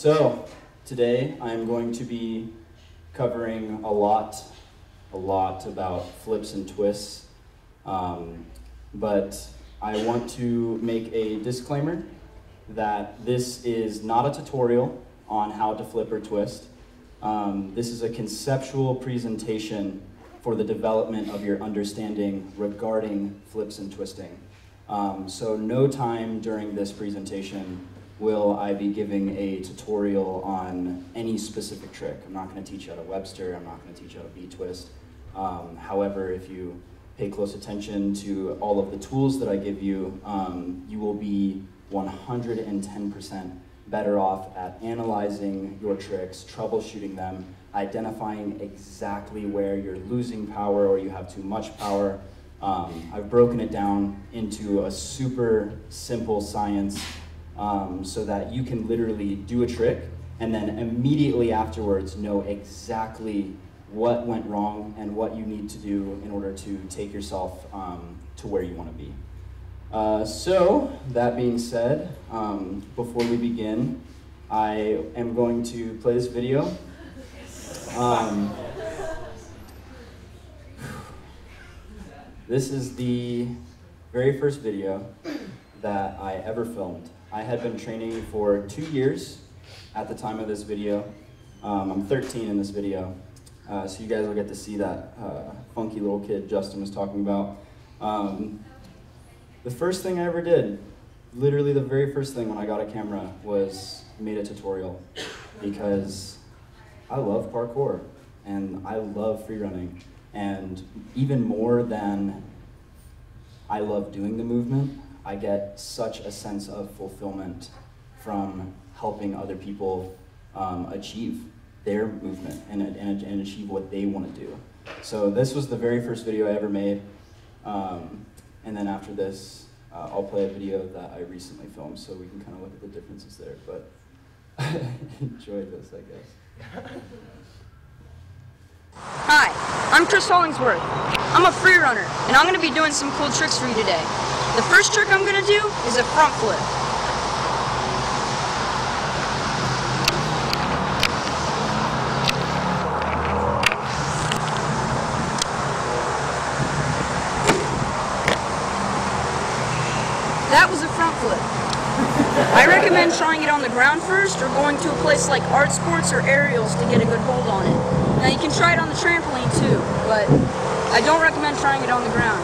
so today I'm going to be covering a lot, a lot about flips and twists. Um, but I want to make a disclaimer that this is not a tutorial on how to flip or twist. Um, this is a conceptual presentation for the development of your understanding regarding flips and twisting. Um, so no time during this presentation will I be giving a tutorial on any specific trick. I'm not going to teach you how to Webster, I'm not going to teach you how to B-twist. Um, however, if you pay close attention to all of the tools that I give you, um, you will be 110% better off at analyzing your tricks, troubleshooting them, identifying exactly where you're losing power or you have too much power. Um, I've broken it down into a super simple science um, so that you can literally do a trick and then immediately afterwards know exactly what went wrong and what you need to do in order to take yourself um, to where you want to be. Uh, so, that being said, um, before we begin, I am going to play this video. Um, this is the very first video that I ever filmed. I had been training for two years at the time of this video. Um, I'm 13 in this video, uh, so you guys will get to see that uh, funky little kid Justin was talking about. Um, the first thing I ever did, literally the very first thing when I got a camera, was made a tutorial because I love parkour and I love free running. And even more than I love doing the movement, I get such a sense of fulfillment from helping other people um, achieve their movement and, and, and, achieve what they want to do. So this was the very first video I ever made. Um, and then after this, uh, I'll play a video that I recently filmed so we can kind of look at the differences there. But enjoy this, I guess. Hi, I'm Chris Hollingsworth. I'm a free runner, and I'm going to be doing some cool tricks for you today. The first trick I'm going to do is a front flip. That was a front flip. I recommend trying it on the ground first or going to a place like Art Sports or Aerials to get a good hold on it. Now you can try it on the trampoline too, but I don't recommend trying it on the ground.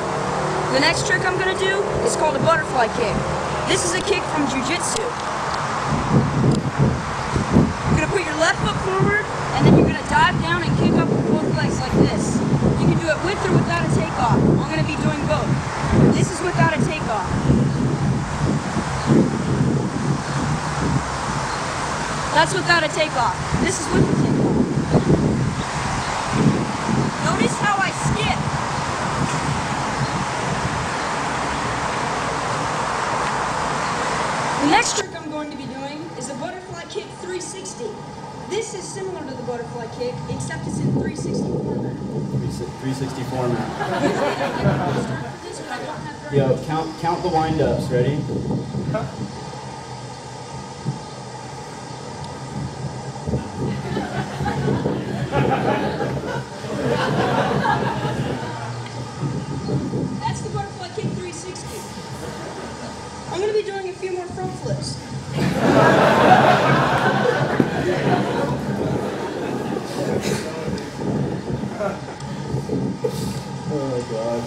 The next trick I'm going to do is called a butterfly kick. This is a kick from Jiu-Jitsu. You're going to put your left foot forward, and then you're going to dive down and kick up with both legs like this. You can do it with or without a takeoff. I'm going to be doing both. This is without a takeoff. That's without a takeoff. This is with a takeoff. Notice how I skip. The next trick I'm going to be doing is a butterfly kick 360. This is similar to the butterfly kick, except it's in 360 format. 360 format. Yo, count, count the wind-ups, ready? That's the butterfly kick 360. I'm going to be doing a few more front flips. Oh god.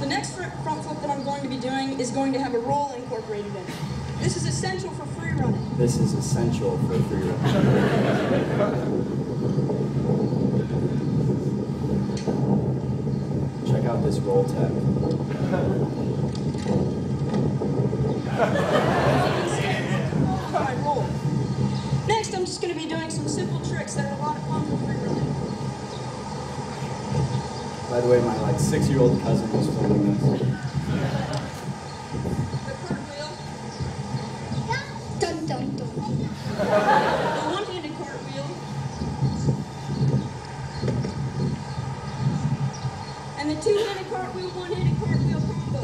The next front flip that I'm going to be doing is going to have a roll incorporated in it. This is essential for free running. This is essential for free running. Check out this roll tech. my roll. Next, I'm just going to be doing some simple tricks that are a lot of fun for free running. By the way, my like six-year-old cousin was filming this. The Dun dun dun. the one-handed cartwheel, cartwheel, one-handed cartwheel combo.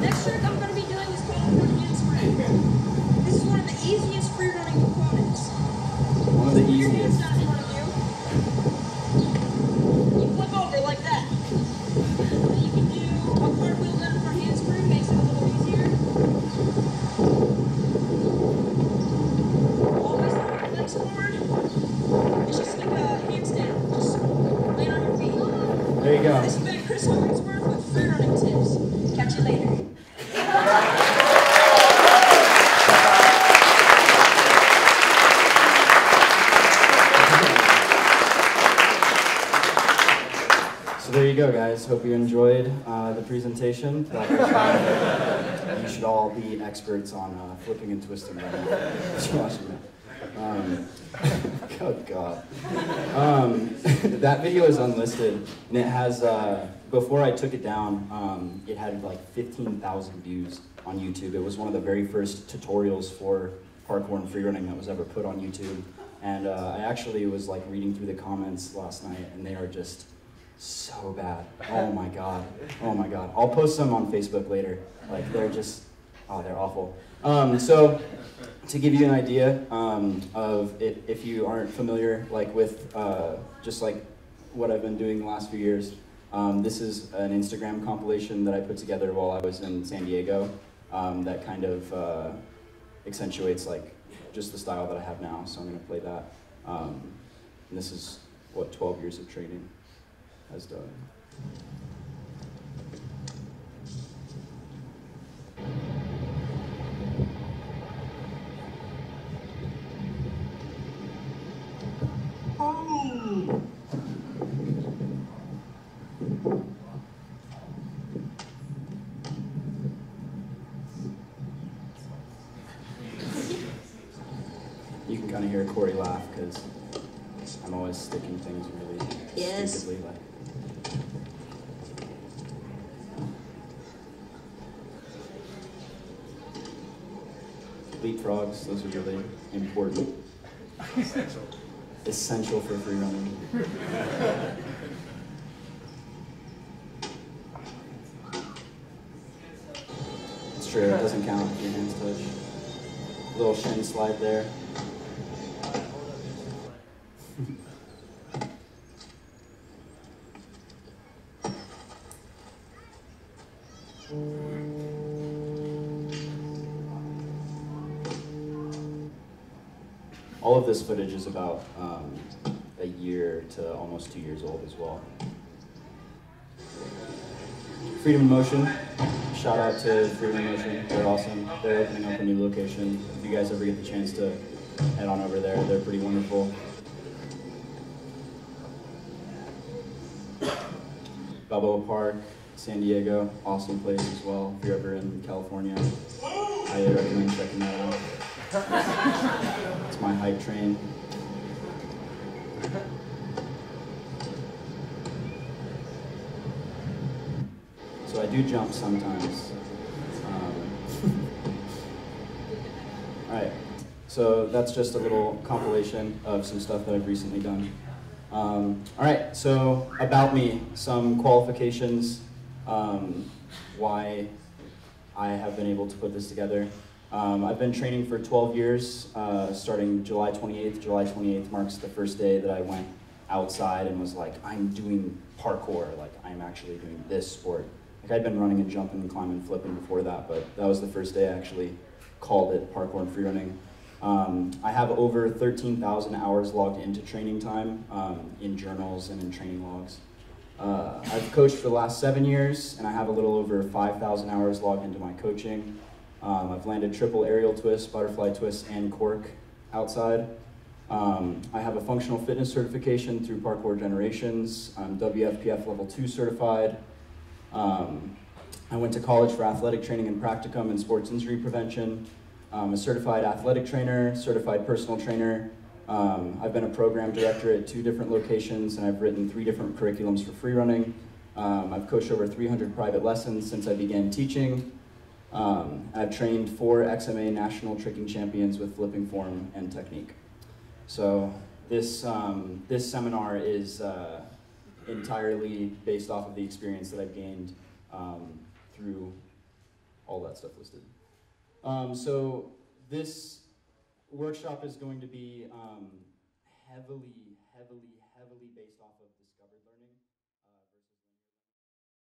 Next trick I'm going to be doing is called front handspring. This is one of the easiest free running components. One of the Put your hands easiest. down in front of you. You flip over like that. Then you can do a cartwheel then a front handspring, makes it a little easier. Always have your legs forward. It's just like a handstand. Just lay on your feet. There you go. This has been Chris Hollingsworth with free running tips. Catch you later. So there you go, guys. Hope you enjoyed uh, the presentation. You should all be experts on uh, flipping and twisting right now. Just watching that. Um, oh God. Um, that video is unlisted, and it has. Uh, before I took it down, um, it had like 15,000 views on YouTube. It was one of the very first tutorials for parkour and freerunning that was ever put on YouTube. And uh, I actually was like reading through the comments last night, and they are just so bad. Oh my god. Oh my god. I'll post some on Facebook later. Like they're just, oh, they're awful. Um, so to give you an idea um, of if, if you aren't familiar, like with uh, just like what I've been doing the last few years, um, this is an Instagram compilation that I put together while I was in San Diego. Um, that kind of uh, accentuates like just the style that I have now. So I'm gonna play that. Um, and this is what 12 years of training has done. You can kind of hear Corey laugh because I'm always sticking things really Yes. stupidly. Like. Leapfrogs, those are really important. Essential Essential for free running. It's true, it doesn't count if your hands touch. Little shin slide there. This footage is about um, a year to almost two years old as well. Freedom in Motion, shout out to Freedom in Motion. They're awesome. They're opening up a new location. If you guys ever get the chance to head on over there, they're pretty wonderful. Balboa Park, San Diego, awesome place as well. If you're ever in California, I recommend checking that out. It's my hype train. So I do jump sometimes. Um, all right, so that's just a little compilation of some stuff that I've recently done. Um, all right, so about me, some qualifications, um, why I have been able to put this together. Um, I've been training for 12 years, uh, starting July 28th. July 28th marks the first day that I went outside and was like, I'm doing parkour, like I'm actually doing this sport. Like I'd been running and jumping and climbing and flipping before that, but that was the first day I actually called it parkour and freerunning. Um, I have over 13,000 hours logged into training time um, in journals and in training logs. Uh, I've coached for the last seven years, and I have a little over 5,000 hours logged into my coaching. Um, I've landed triple aerial twist, butterfly twist, and cork outside. Um, I have a functional fitness certification through Parkour Generations. I'm WFPF Level 2 certified. Um, I went to college for athletic training and practicum and sports injury prevention. I'm a certified athletic trainer, certified personal trainer. Um, I've been a program director at two different locations, and I've written three different curriculums for free running. Um, I've coached over 300 private lessons since I began teaching. Um, I've trained four XMA national tricking champions with flipping form and technique. So this, um, this seminar is uh, entirely based off of the experience that I've gained um, through all that stuff listed. Um, so this workshop is going to be um, heavily, heavily,